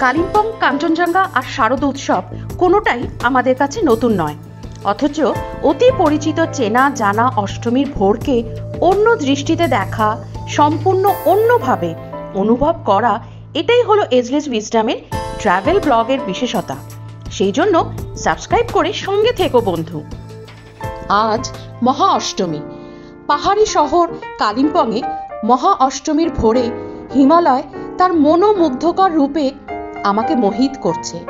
কালিম্পং, কাঞ্চনজঙ্ঘা আর শারদ উৎসব কোনোটাই আমাদের কাছে নতুন নয়। অথচ অতি পরিচিত চেনা জানা অষ্টমীর ভোরকে অন্য দৃষ্টিতে দেখা, সম্পূর্ণ অন্যভাবে অনুভব করা, এটাই হলো এজলেস উইজডামের ট্রাভেল ব্লগের বিশেষতা। সেই জন্য সাবস্ক্রাইব করে সঙ্গে থেকো, বন্ধু। আজ মহা অষ্টমী। পাহাড়ি শহর কালিম্পংয়ে মহা অষ্টমীর ভোরে হিমালয় তার মনোমুগ্ধকর রূপে আমাকে মোহিত করছে।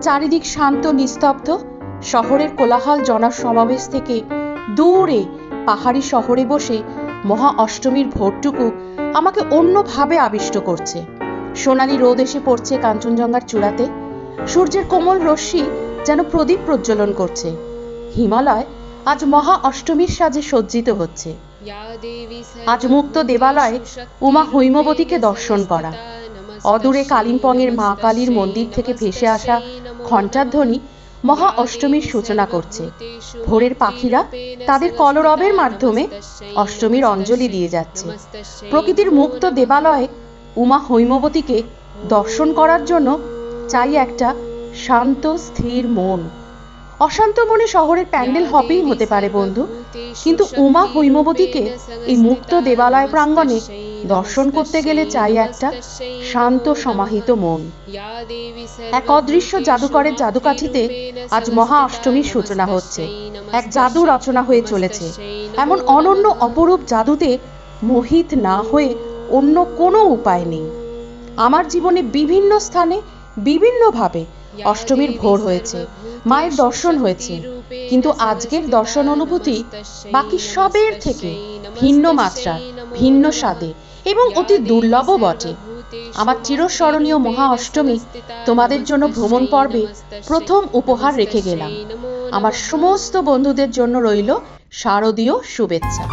চারিদিক শান্ত, নিস্তব্ধ। শহরের কোলাহল জনসমাবেশ থেকে দূরে পাহাড়ি শহরে বসে মহা অষ্টমীর ভোরটুকু আমাকে অন্যভাবে আবিষ্ট করছে। সোনালি রোদ এসে পড়ছে কাঞ্চনজঙ্ঘার চূড়াতে। সূর্যের কোমল রশ্মি যেন প্রদীপ প্রজ্বলন করছে। হিমালয় আজ মহা অষ্টমীর সাজে সজ্জিত হচ্ছে। আজ মুক্ত দেবালয়ে উমা হৈমবতীকে দর্শন করা। অদূরে কালিম্পংয়ের মা কালীর মন্দির থেকে ভেসে আসা ঘণ্টার ধ্বনি মহা অষ্টমীর সূচনা করছে। ভোরের পাখিরা তাদের কলরবের মাধ্যমে অষ্টমীর অঞ্জলি দিয়ে যাচ্ছে। প্রকৃতির মুক্ত দেবালয়ে উমা হৈমবতীকে দর্শন করার জন্য চাই একটা শান্ত, স্থির মন। অশান্ত মনে শহরের প্যান্ডেল হপিং হতে পারে বন্ধু, কিন্তু উমা হৈমবতীকে এই মুক্ত দেবালয় প্রাঙ্গণে দর্শন করতে গেলে চাই একটা শান্ত, সমাহিত মন। এক অদৃশ্য জাদুকরের জাদুকাঠিতে আজ মহা অষ্টমীর সূচনা হচ্ছে। এক জাদু রচনা হয়ে চলেছে। এমন অনন্য অপরূপ জাদুতে মোহিত না হয়ে অন্য কোনো উপায় নেই। আমার জীবনে বিভিন্ন স্থানে বিভিন্নভাবে অষ্টমীর ভোর হয়েছে, মায়ের দর্শন হয়েছে কিন্তু আজকের দর্শন অনুভূতি বাকি সবের থেকে ভিন্ন মাত্রা, ভিন্ন স্বাদে এবং অতি দুর্লভও বটে। আমার চিরস্মরণীয় মহা অষ্টমী, তোমাদের জন্য ভ্রমণ পর্বে প্রথম উপহার রেখে গেলাম। আমার সমস্ত বন্ধুদের জন্য রইল শারদীয় শুভেচ্ছা।